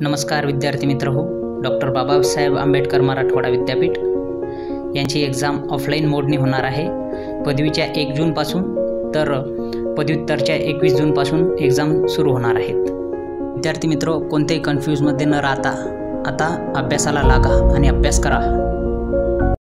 नमस्कार विद्यार्थी मित्र हो डॉक्टर बाबासाहेब आंबेडकर मराठवाडा विद्यापीठ. यांची एक्झाम ऑफलाईन मोडने होणार आहे. पदवीच्या एक जूनपासून तर पदव्युत्तरच्या एकवीस जूनपासून एक्झाम सुरू होणार आहेत. विद्यार्थी मित्र कोणत्याही कन्फ्यूजमध्ये न राहता आता अभ्यासाला लागा आणि अभ्यास करा.